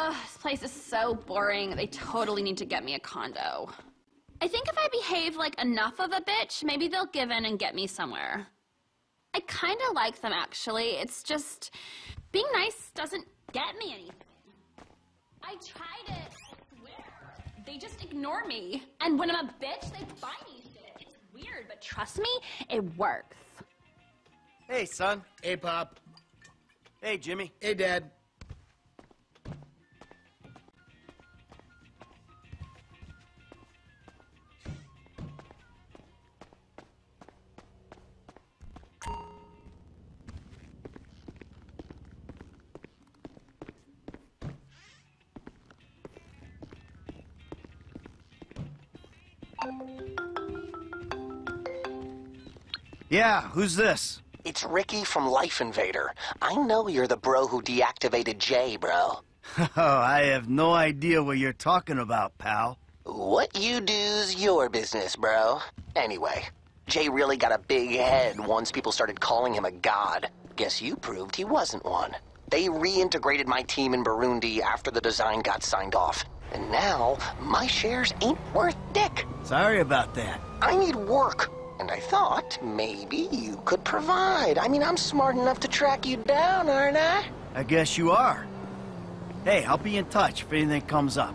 Ugh, this place is so boring. They totally need to get me a condo. I think if I behave like enough of a bitch, maybe they'll give in and get me somewhere. I kind of like them, actually. It's just, being nice doesn't get me anything. I tried it. I swear. They just ignore me. And when I'm a bitch, they buy me shit. It's weird, but trust me, it works. Hey, son. Hey, Pop. Hey, Jimmy. Hey, Dad. Yeah, who's this? It's Ricky from Life Invader. I know you're the bro who deactivated Jay, bro. Oh, I have no idea what you're talking about, pal. What you do's your business, bro. Anyway, Jay really got a big head once people started calling him a god. Guess you proved he wasn't one. They reintegrated my team in Burundi after the design got signed off. And now, my shares ain't worth dick. Sorry about that. I need work. And I thought maybe you could provide. I mean, I'm smart enough to track you down, aren't I? I guess you are. Hey, I'll be in touch if anything comes up.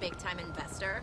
Big time investor.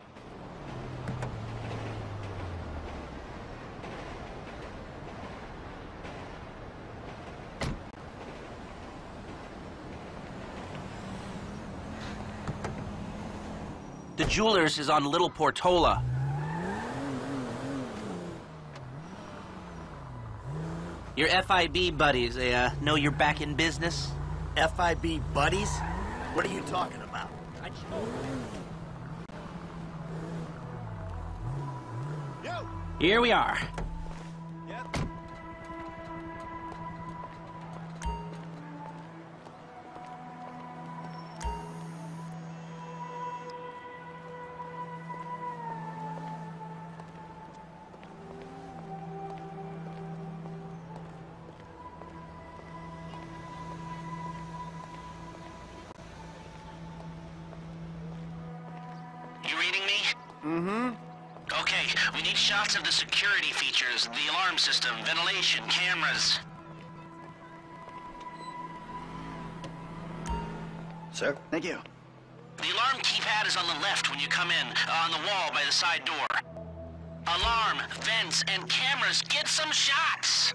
Jeweler's is on Little Portola. Your FIB buddies, they uh, know you're back in business? FIB buddies? What are you talking about? Here we are. Shots of the security features, the alarm system, ventilation, cameras. Sir? Thank you. The alarm keypad is on the left when you come in, uh, on the wall by the side door. Alarm, vents, and cameras, get some shots!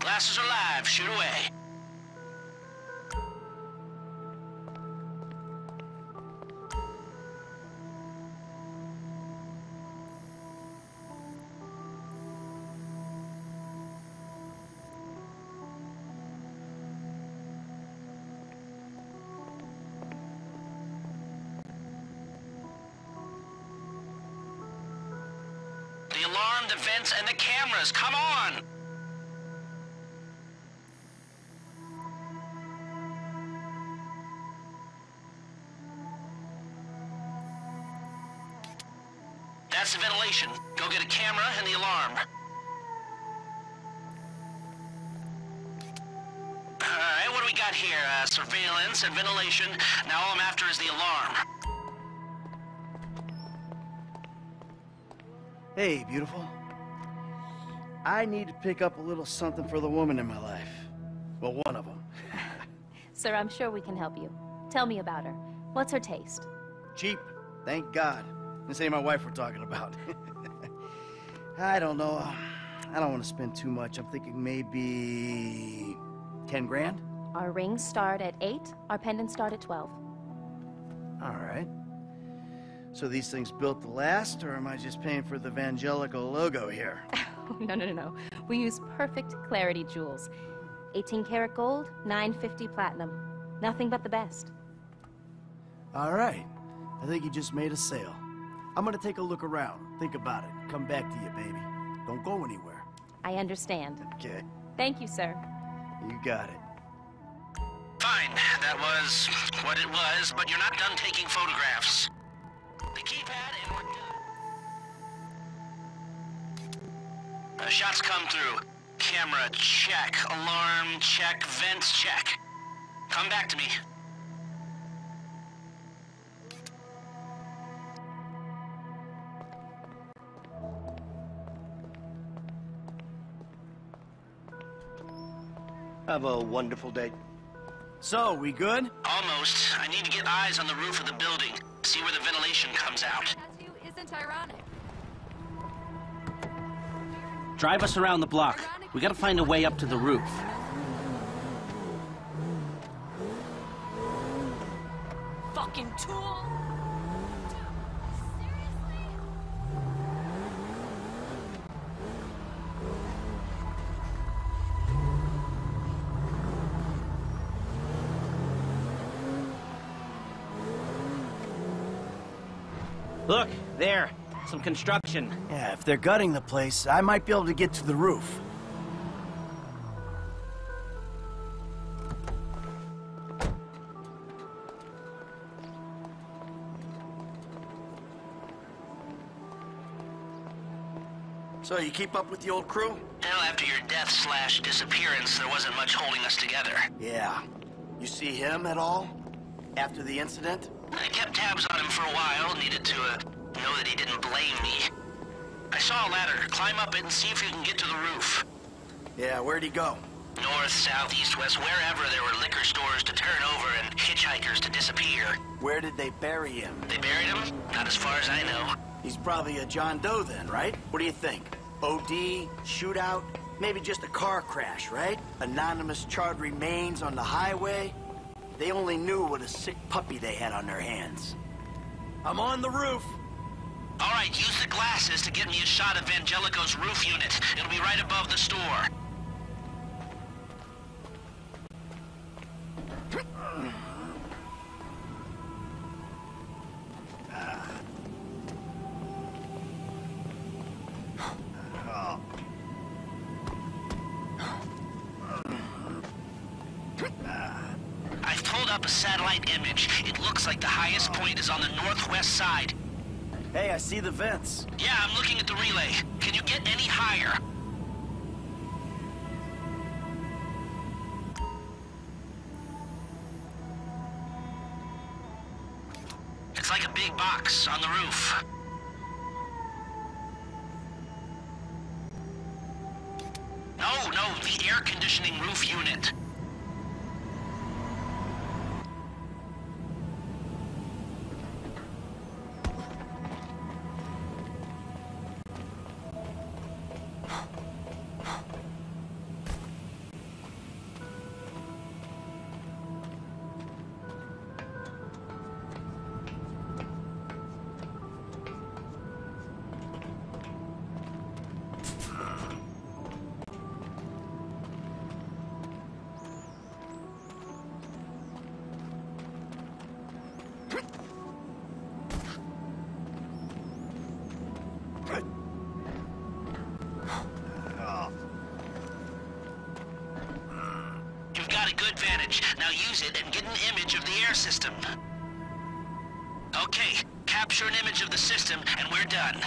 Glasses are live, shoot away. Alarm, the vents, and the cameras, come on! That's the ventilation. Go get a camera and the alarm. Alright, what do we got here? Uh, surveillance and ventilation. Now all I'm after is the alarm. Hey, beautiful. I need to pick up a little something for the woman in my life. Well, one of them. Sir, I'm sure we can help you. Tell me about her. What's her taste? Cheap. Thank God. This ain't my wife we're talking about. I don't know. I don't want to spend too much. I'm thinking maybe... 10 grand? Our rings start at 8, our pendants start at 12. All right. So these things built to last, or am I just paying for the Vangelico logo here? no, no, no, no. We use perfect clarity jewels. 18 karat gold, 950 platinum. Nothing but the best. All right. I think you just made a sale. I'm gonna take a look around. Think about it. Come back to you, baby. Don't go anywhere. I understand. Okay. Thank you, sir. You got it. Fine, that was what it was, but you're not done taking photographs. Shots come through. Camera, check. Alarm, check. Vents, check. Come back to me. Have a wonderful day. So, we good? Almost. I need to get eyes on the roof of the building. See where the ventilation comes out. Tattoo isn't ironic. Drive us around the block. We gotta find a way up to the roof. Some construction. Yeah, if they're gutting the place, I might be able to get to the roof. So, you keep up with the old crew? Hell, after your death slash disappearance, there wasn't much holding us together. Yeah. You see him at all? After the incident? I kept tabs on him for a while, needed to uh, know that he didn't blame me. I saw a ladder. Climb up it and see if you can get to the roof. Yeah, where'd he go? North, south, east, west, wherever there were liquor stores to turn over and hitchhikers to disappear. Where did they bury him? They buried him? Not as far as I know. He's probably a John Doe then, right? What do you think? OD, shootout, maybe just a car crash, right? Anonymous charred remains on the highway. They only knew what a sick puppy they had on their hands. I'm on the roof. All right, use the glasses to get me a shot of Vangelico's roof unit. It'll be right above the store. I've pulled up a satellite image. It looks like the highest point is on the northwest side. Hey, I see the vents. Yeah, I'm looking at the relay. Can you get any higher? It's like a big box on the roof. No, no, the air conditioning roof unit. Got a good vantage. Now use it and get an image of the air system. Okay, capture an image of the system and we're done.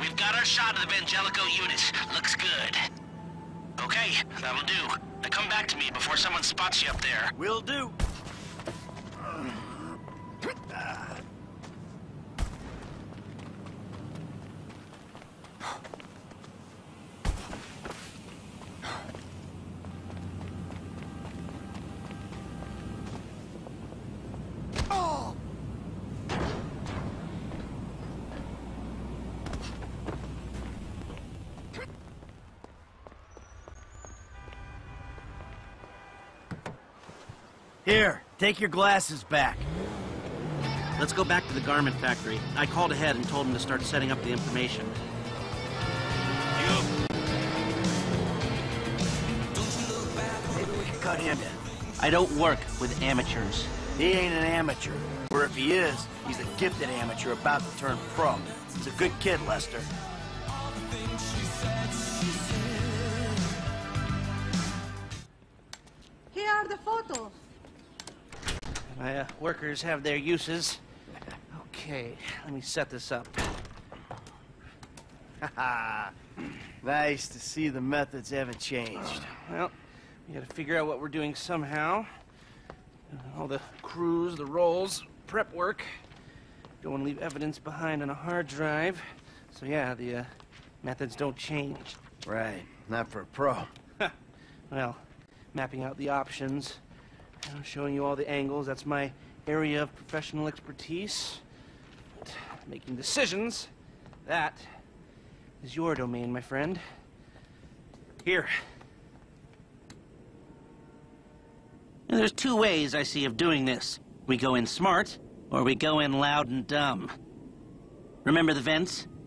We've got our shot of the Vangelico unit. Looks good. Okay, that'll do. Now come back to me before someone spots you up there. Will do. Here, take your glasses back. Let's go back to the garment factory. I called ahead and told him to start setting up the information. Maybe we can cut him in. I don't work with amateurs. He ain't an amateur. Or if he is, he's a gifted amateur about to turn pro. He's a good kid, Lester. Here are the photos. My uh, workers have their uses. Okay, let me set this up. nice to see the methods haven't changed. Well, we gotta figure out what we're doing somehow. All the crews, the rolls, prep work. Don't want to leave evidence behind on a hard drive. So yeah, the uh, methods don't change. Right, not for a pro. Well, mapping out the options, know, showing you all the angles. That's my area of professional expertise. But making decisions, that is your domain, my friend. Here. And There's two ways I see of doing this. We go in smart, or we go in loud and dumb. Remember the vents?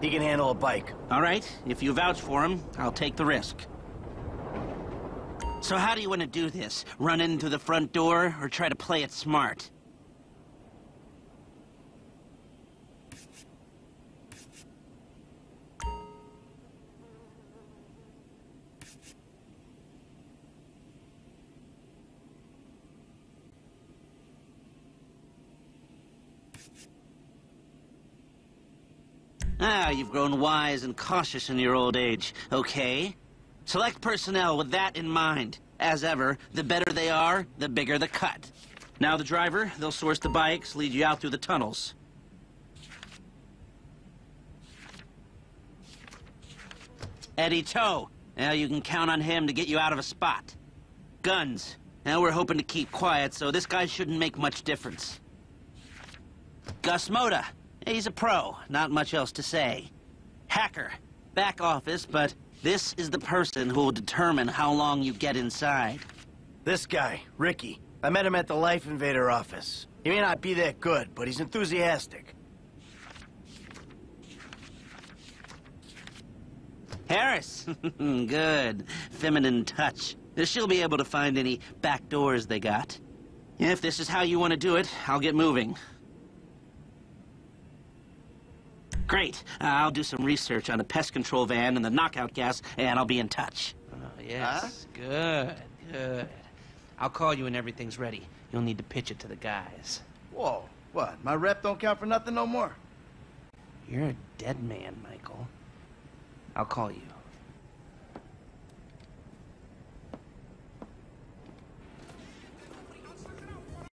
He can handle a bike. All right, if you vouch for him, I'll take the risk. So how do you want to do this? Run into the front door or try to play it smart? Ah, you've grown wise and cautious in your old age. Okay. Select personnel with that in mind. As ever, the better they are, the bigger the cut. Now the driver, they'll source the bikes, lead you out through the tunnels. Eddie Toh. Now you can count on him to get you out of a spot. Guns. Now we're hoping to keep quiet, so this guy shouldn't make much difference. Gus Moda. He's a pro, not much else to say. Hacker, back office, but this is the person who will determine how long you get inside. This guy, Ricky. I met him at the Life Invader office. He may not be that good, but he's enthusiastic. Harris. Good. Feminine touch. She'll be able to find any back doors they got. If this is how you want to do it, I'll get moving. Great. Uh, I'll do some research on the pest control van and the knockout gas, and I'll be in touch. Oh, yes. Good, good. I'll call you when everything's ready. You'll need to pitch it to the guys. Whoa, what? My rep don't count for nothing no more. You're a dead man, Michael. I'll call you.